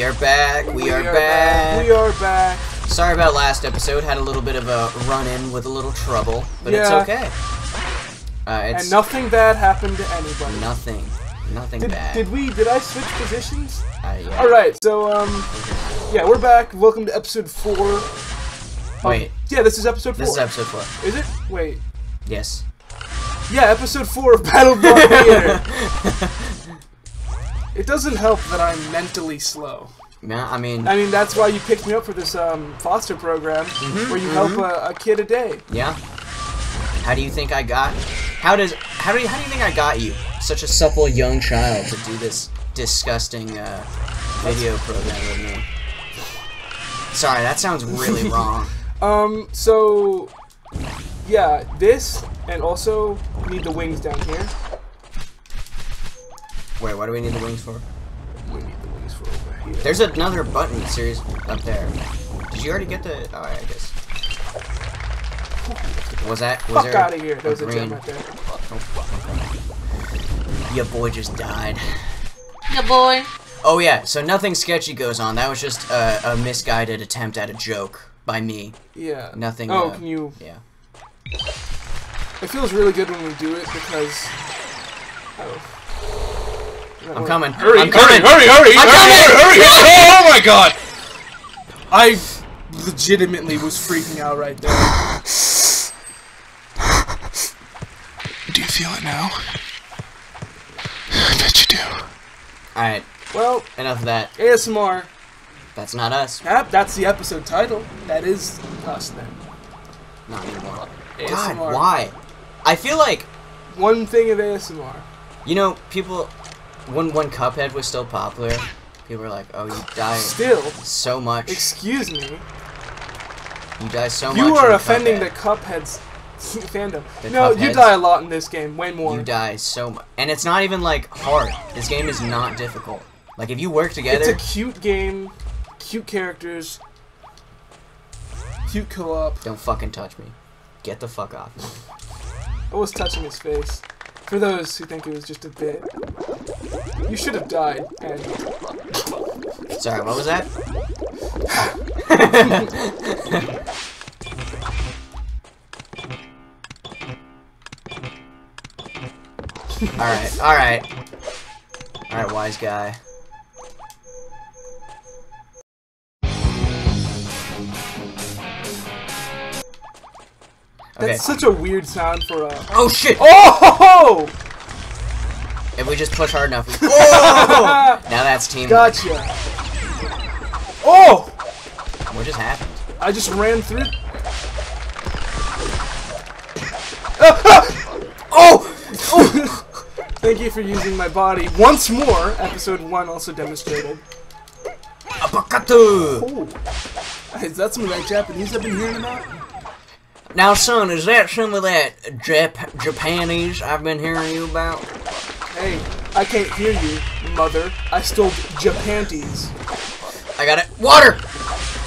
We are back. We, are, back. We are back. Sorry about last episode. Had a little bit of a run-in with a little trouble, but it's okay. Uh, it's And nothing bad happened to anybody. nothing, nothing Did, bad. did we? Did I switch positions? Uh, yeah. All right. So um, yeah, we're back. Welcome to episode four. Wait, Yeah, this is episode four. this is episode four. Is it? Wait. Yes. Yeah, episode four of BattleBlock Theater. it doesn't help that I'm mentally slow. Yeah, I mean, I mean, that's why you picked me up for this um, foster program, Mm-hmm, where you help a, a kid a day. yeah. How do you think I got? How does? How do you? How do you think I got you? Such a supple young child to do this disgusting uh, video program with me. Sorry, that sounds really wrong. Um, so yeah, this and also need the wings down here. Wait, what do we need the wings for? We need the wings for over here. There's another button series up there. Did you already get the? Oh, I guess. Was that? Was Fuck there out of here. There's a green? gem right there. Your boy just died. Yeah, boy. Oh yeah, so nothing sketchy goes on. That was just a, a misguided attempt at a joke by me. Yeah. Nothing. Oh, uh, can you? Yeah. It feels really good when we do it because. Oh. I'm coming. Hurry, I'm coming. hurry, hurry, I'm hurry, coming! hurry! Oh my god! I legitimately was freaking out right there. Do you feel it now? I bet you do. All right. Well, Enough of that. ASMR. That's not us. Yep, that's the episode title. That is us then. Not anymore. ASMR. God, why? I feel like One thing of ASMR. you know people when when Cuphead was still popular, people were like, "Oh, you die Still, so much. excuse me, You die so much." you are in offending the Cuphead's fandom. The no, you die a lot in this game, way more. You die so much, and it's not even like hard. This game is not difficult. Like if you work together. It's a cute game, cute characters, cute co-op. don't fucking touch me. Get the fuck off. me. I was touching his face. For those who think it was just a bit, you should have died. And Sorry, what was that? alright, alright. Alright, wise guy. Okay. that's such a weird sound for a. Oh shit! Oh! If we just push hard enough, we. Oh! now that's teamwork. Gotcha. Oh! What just happened? I just ran through. Ah! Oh! Thank you for using my body once more. Episode one also demonstrated. Apakatu! Oh, is that some that Japanese I've been hearing about? Now, son, is that some of that Jap- Japanese I've been hearing you about? Hey, I can't hear you, mother. I stole Japanties. I got it. Water!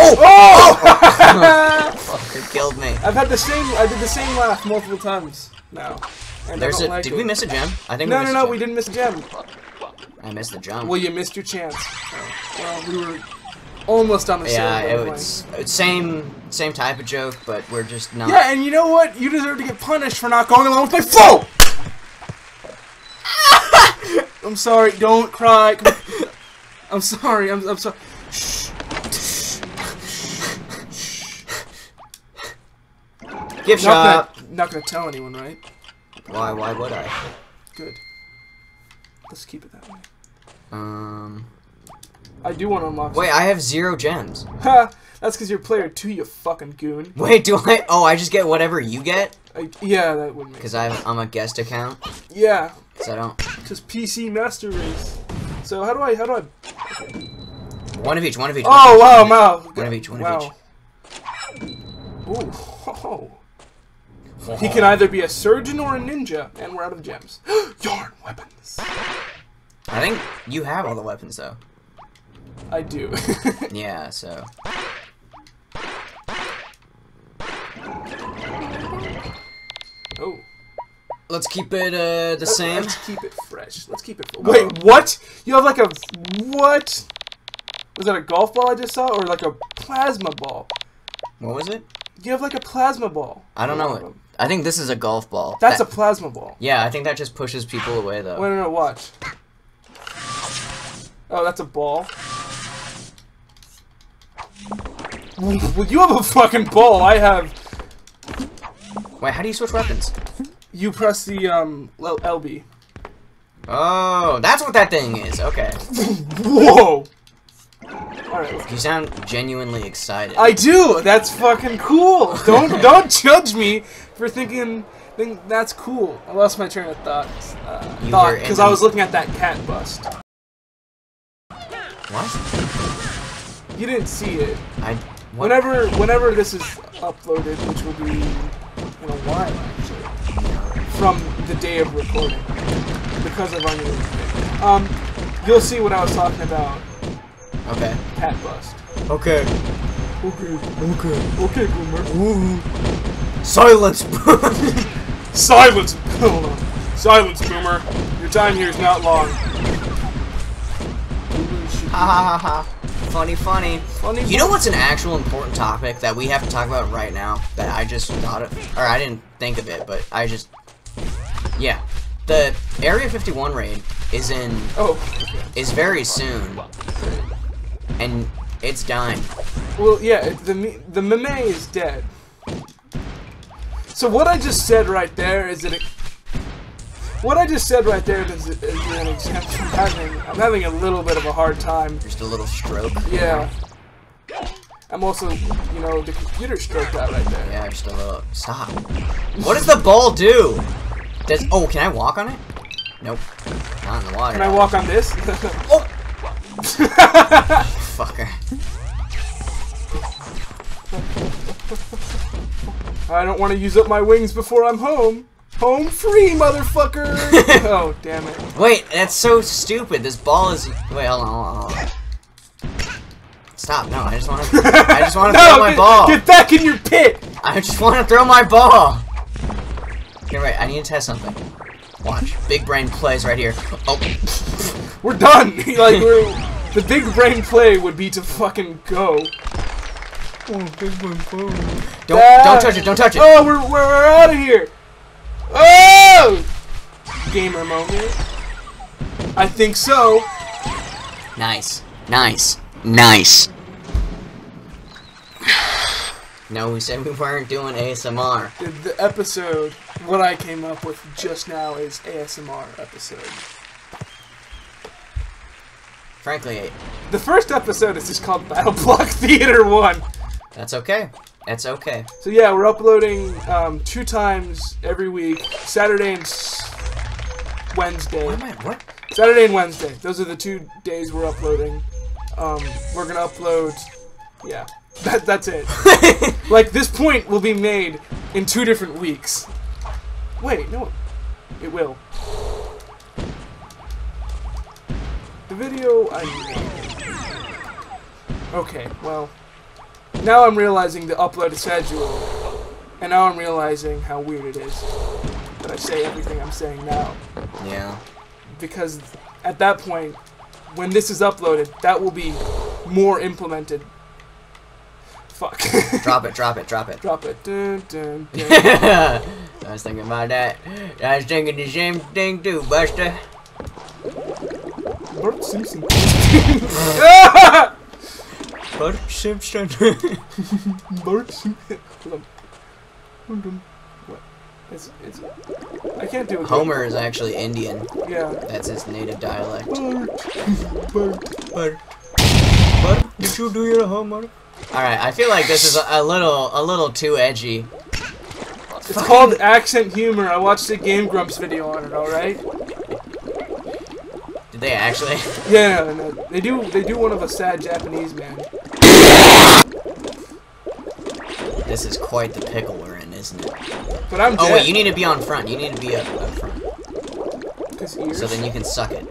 Oh! Oh! oh! Fucker killed me. I've had the same. I did the same laugh multiple times now. And There's a. like did it. we miss a gem? I think No, we no, no. We didn't miss a gem. I missed the jump. Well, you missed your chance. Uh, well, we were almost on the yeah, same was it's same same type of joke, but we're just not. Yeah, and you know what? You deserve to get punished for not going along with my flow. I'm sorry. Don't cry. I'm sorry. I'm, I'm sorry. Gift Not shop. gonna, not gonna tell anyone, right? Why? Why would I? Good. Let's keep it that way. Um. I do want to unlock. Wait, I have zero gems. Ha! That's because you're player two, you fucking goon. Wait, do I? Oh, I just get whatever you get I, yeah, that would make. because I'm a guest account. Yeah, Because I don't. just PC Master Race. So how do I? How do I? One of each. One of each. Oh wow, wow. One of each, one of each. Ooh. ho, ho. He can either be a surgeon or a ninja, and we're out of gems. Yarn weapons. I think you have all the weapons though. I do. Yeah, so. oh. Let's keep it uh, the same. Let's keep it fresh. Let's keep it. Wait, what? You have like a what? Was that a golf ball I just saw, or like a plasma ball? What was it? You have like a plasma ball. I don't know. I think this is a golf ball. That's That- a plasma ball. Yeah, I think that just pushes people away though. Wait, no, no, watch. Oh, that's a ball. Well, you have a fucking ball. I have. Wait, how do you switch weapons? You press the um LB. Oh, that's what that thing is. Okay. Whoa. Right. You sound genuinely excited. I do. That's fucking cool. Don't don't judge me for thinking think that's cool. I lost my train of thought. Uh, thought because I was looking at that cat bust. what? You didn't see it. I. What? Whenever whenever this is uploaded, which will be in a while actually, from the day of recording, because of our new. Um, you'll see what I was talking about. Okay. Cat bust. Okay. Okay. Okay. Okay, boomer. Silence. Silence. Hold on. Silence, boomer. Your time here is not long. Ha ha ha ha. Funny, funny. Funny. You know what's an actual important topic that we have to talk about right now that I just thought of, or I didn't think of it, but I just, yeah, the Area 51 raid is in Oh. is very soon, and it's dying. Well, yeah. The the meme is dead. So what I just said right there is that it. What I just said right there is, is an example. I'm having, I'm having a little bit of a hard time. Just a little stroke. Yeah. I'm also, you know, the computer stroked out right there. Yeah, just a little. Stop. What does the ball do? Does oh? Can I walk on it? Nope. Not in the water. Can I walk on this? Oh. Fucker. I don't want to use up my wings before I'm home. Home free, motherfucker! oh, damn it. Wait, that's so stupid. This ball is. Wait, hold on, hold on, hold on. Stop! No, I just want to. I just want to No, throw my get, ball. get back in your pit! I just want to throw my ball. Okay, wait. I need to test something. Watch. Big brain plays right here. Oh. We're done! like, we're. The big brain play would be to fucking go. Don't Ah. don't touch it. Don't touch it. Oh, we're, we're, we're out of here! Gamer moment. I think so. Nice. Nice. Nice. No, we said we weren't doing ASMR. The, the episode, what I came up with just now is ASMR episode. Frankly, The first episode is just called Battle Block Theater 1. that's okay. That's okay. So yeah, we're uploading um, two times every week, Saturday and Wednesday. What I? What? Saturday and Wednesday. Those are the two days we're uploading. Um, we're gonna upload. Yeah, that, that's it. like this point will be made in two different weeks. Wait, no, it will. The video I. Okay, well, now I'm realizing the upload schedule, and now I'm realizing how weird it is that I say everything I'm saying now Yeah. because at that point, when this is uploaded, that will be more implemented. Fuck. Drop it. Drop it. Drop it. Drop it. Dun, dun, dun. I was thinking about that. I was thinking the same thing too, Buster. Bart Simpson. Bart Simpson. Bart Simpson. Hold on. What? It's, it's, I can't do it. Homer is actually Indian. Yeah. That's his native dialect. Bart. Bart. Bart. Bart, did you do your homework? All right, I feel like this is a, a little, a little too edgy. It's called accent humor. I watched a Game Grumps video on it. All right. Did they actually? Yeah, no, no, they do. They do one of a sad Japanese man. This is quite the pickle we're in, isn't it? But I'm Oh dead. wait, you need to be on front. You need to be up, up front, 'Cause ears. so then you can suck it.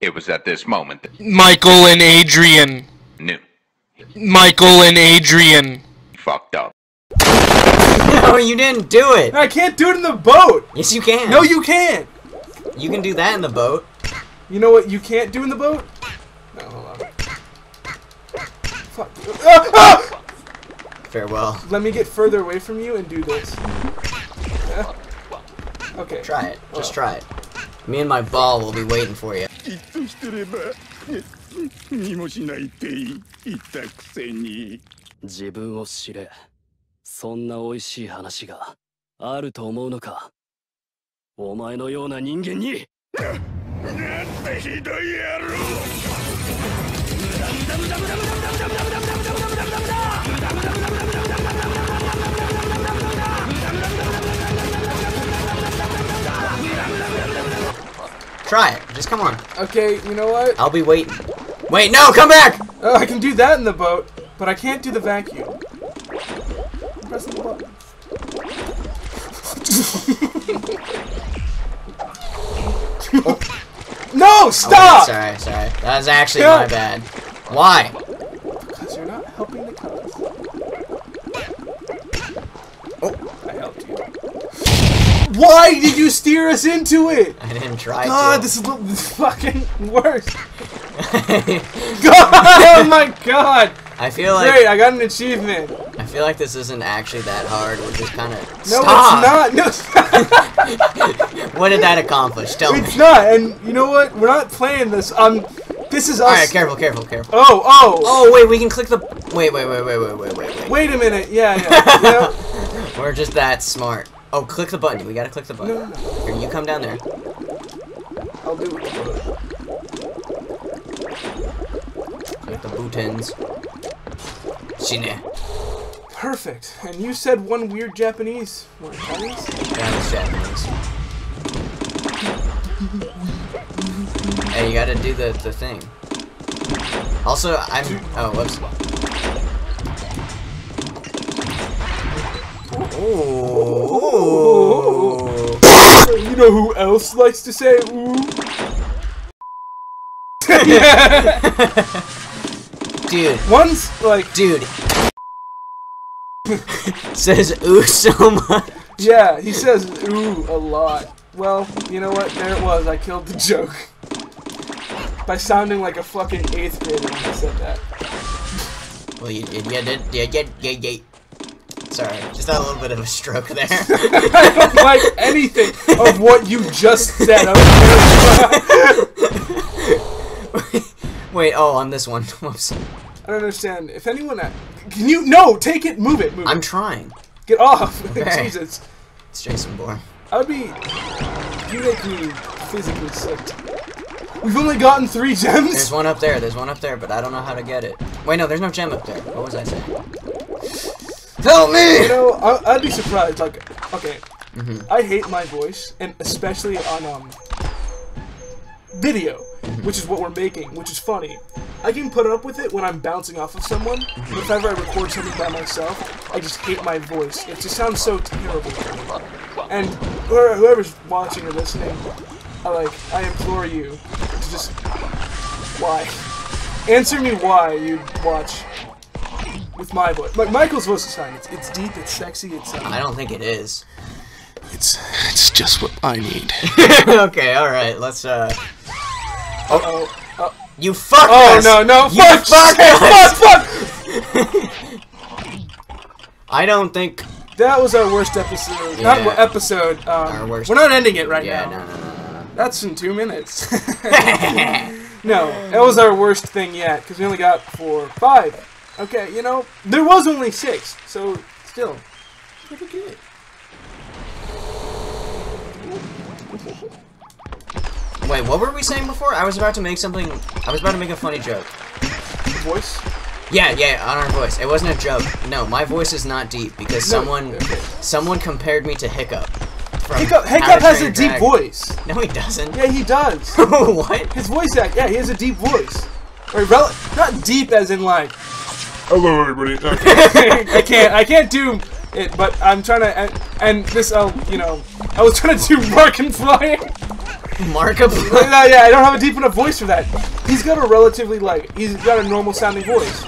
It was at this moment that Michael and Adrian. he knew Michael and Adrian. fucked up. no, you didn't do it. I can't do it in the boat. Yes, you can. No, you can't. You can do that in the boat. You know what you can't do in the boat? No, hold on. Fuck. Ah, ah! Farewell. Let me get further away from you and do this. Uh, Okay. Try it. Just Oh. try it. Me and my ball will be waiting for you. きっとしてれば見もしないって言ったくせに自分を知れそんな美味しい話があると思うのかお前のような人間になんてひどい野郎 Try it. Just come on. Okay, you know what? I'll be waiting. Wait, no, come back! Oh, I can do that in the boat, but I can't do the vacuum. Press the button. no, Oh, wait, stop! sorry, sorry. That was actually Yeah. my bad. Why? Because you're not helping the cause. Oh. I helped you. Why did you steer us into it? I didn't try God, to. this is the fucking worst. God, oh my god! I feel like Great, I got an achievement. I feel like this isn't actually that hard. We're just kind of No, stop. it's not. No, it's not. What did that accomplish? Tell me. It's not, and you know what? We're not playing this. Um, this is us. All right, careful, careful, careful. Oh, oh, Oh wait, we can click the. Wait, wait, wait, wait, wait, wait, wait, wait. A minute. Yeah, yeah. Know? We're just that smart. Oh, click the button. We gotta click the button. No, no, no. Here, you come down there. I'll do it. Click the buttons. Shine. Perfect. And you said one weird Japanese. What, Chinese? That was Japanese. Hey, you gotta do the the thing. Also, I'm. Oh, whoops. Ooh. You know who else likes to say ooh? Dude, One's like, dude. Says ooh so much. yeah, he says ooh a lot. Well, you know what? There it was. I killed the joke. By sounding like a fucking eighth grader when I said that. Well, you, you, you did. Yeah, yeah, yeah, yeah. Sorry, just had a little bit of a stroke there. I don't like anything of what you just said. Okay? Wait, oh, on this one. Whoops. I don't understand. If anyone, can you no take it, move it, move I'm it. trying. Get off, Okay. Jesus. It's Jason Bourne. I would be. You make me physically sick. We've only gotten three gems. There's one up there. There's one up there, but I don't know how to get it. Wait, no, there's no gem up there. What was I saying? Help me! You know, I, I'd be surprised. Like, okay, Mhm. I hate my voice, and especially on um video, which is what we're making, which is funny. I can put up with it when I'm bouncing off of someone, but if ever I record something by myself, I just hate my voice. It just sounds so terrible. And whoever's watching or listening, I like, I implore you to just why. Answer me why you'd watch with my voice. Like Michael's voice is fine. It's, it's deep. It's sexy. It's um, I don't think it is. It's it's just what I need. okay, alright, let's, uh. oh oh You fucked oh us! no no You fuck fucked fuck us! fuck. I don't think. That was our worst episode. Not Yeah. episode. Um, Our worst- We're not ending it right Yeah, now. no, no, no, That's in two minutes. no. no, that was our worst thing yet because we only got four, five. Okay, you know there was only six, so still pretty good. Wait, what were we saying before? I was about to make something. I was about to make a funny joke. Voice. Yeah, yeah, on our voice. It wasn't a joke. No, my voice is not deep because No, someone okay. someone compared me to Hiccup. Hiccup, Hiccup has a deep voice. No, he doesn't. Yeah, he does. what? His voice act. Yeah, he has a deep voice. Or not deep as in like. Hello, everybody. I can't. I can't do it. But I'm trying to. And, and this, I'll. You know, I was trying to do Markiplier. Markiplier. no, yeah, I don't have a deep enough voice for that. He's got a relatively like. He's got a normal sounding voice.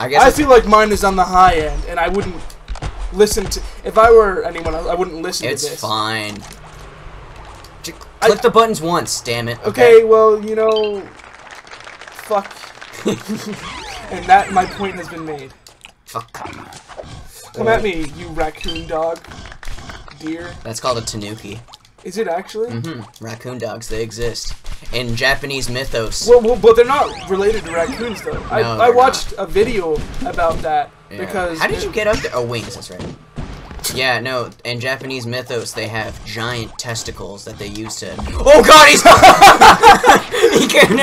I guess. I feel like mine is on the high end, and I wouldn't listen to. If I were anyone else, I wouldn't listen it's to this. It's fine. J- I- Click the buttons once, damn it. Okay, well, you know, fuck. And that my point has been made. Fuck. Come at me, you raccoon dog. Deer. That's called a tanuki. Is it actually? hmm Raccoon dogs, they exist. In Japanese mythos. Well, well, but they're not related to raccoons though. I, No, I they're watched a video about that Yeah. because How did you get up there? Oh, wings, that's right. Yeah, no, in Japanese mythos, they have giant testicles that they use to. Oh god, he's. he can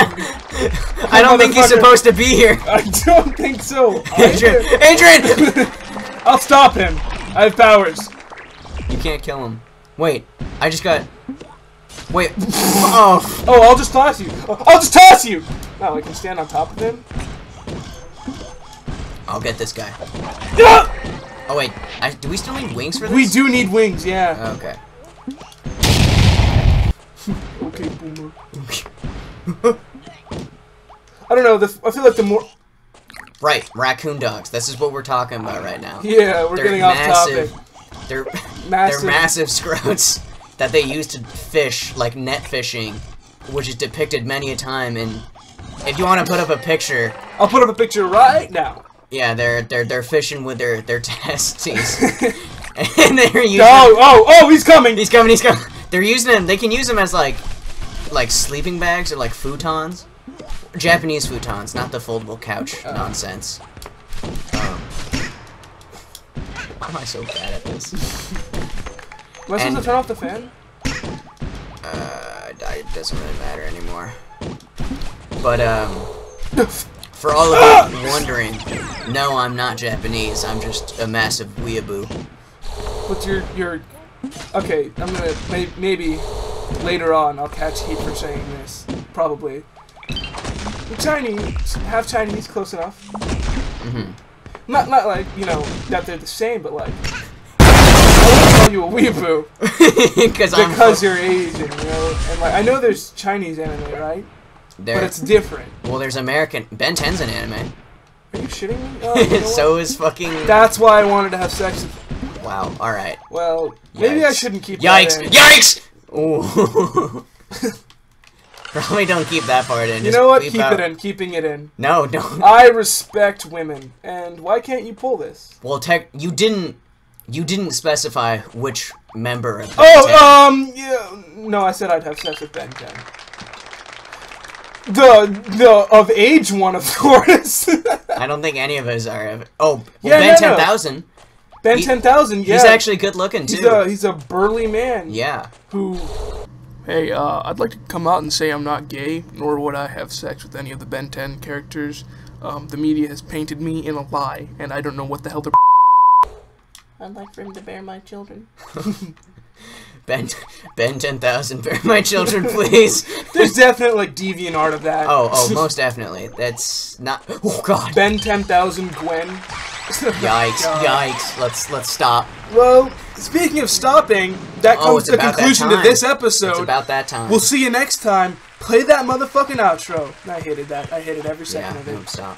I don't think he's supposed to be here. I don't think so. Adrian! Adrian! I'll stop him. I have powers. You can't kill him. Wait, I just got. Wait. Oh. Oh, I'll just toss you. I'll just toss you. Now I can stand on top of him. I'll get this guy. Ah! Oh wait, I, do we still need wings for this? We do need wings, yeah. Okay. Okay, boomer. I don't know. The, I feel like the more. Right, raccoon dogs. This is what we're talking about right now. Yeah, we're They're getting off massive. topic. They're Massive. they're massive scrotes that they use to fish, like net fishing, which is depicted many a time. And if you want to put up a picture, I'll put up a picture right now. Yeah, they're they're they're fishing with their their testes, and they're using. Oh, oh, oh! He's coming. He's coming. He's coming. They're using them. They can use them as like like sleeping bags or like futons. Japanese futons, not the foldable couch nonsense. Um, why am I so bad at this? Am I supposed to turn off the fan? Uh, it doesn't really matter anymore. But um, for all of you wondering, no, I'm not Japanese. I'm just a massive weeaboo. But you're you're okay. I'm gonna may, maybe later on I'll catch heat for saying this. Probably. You're Chinese, half Chinese, close enough. Mm -hmm. Not not like you know that they're the same, but like I call you a weeaboo Because I'm because you're Asian, you know. And like I know there's Chinese anime, right? But it's different. Well, there's American. Ben 10's an anime. Are you shitting me? Oh, you know so is fucking. That's why I wanted to have sex. with Wow. All right. Well, maybe I shouldn't keep Yikes! Yikes! Ooh. Probably don't keep that part in. You know what? Keep out- it in. Keeping it in. No, don't. I respect women, and why can't you pull this? Well, tech, you didn't. You didn't specify which member of Oh, tech- um, yeah. No, I said I'd have sex with Ben 10. The the of age one, of course. I don't think any of us are. ever- Oh, well, Yeah, Ben no, no. ten thousand. ben He- ten thousand. Yeah, He's actually good looking he's too. a he's a burly man. yeah. Who? Hey, uh, I'd like to come out and say I'm not gay, nor would I have sex with any of the Ben 10 characters. Um, the media has painted me in a lie, and I don't know what the hell they're. I'd like for him to bear my children. Ben Ben ten thousand. Bear my children, please. There's definitely like deviant art of that. oh, oh, most definitely. That's not. Oh God. Ben 10,000 Gwen. Yikes! Yikes! Let's let's stop. Well, speaking of stopping, that Oh, comes to the conclusion to this It's episode. about that time. We'll see you next time. Play that motherfucking outro. I hated that. I hated every yeah. second of it. stop.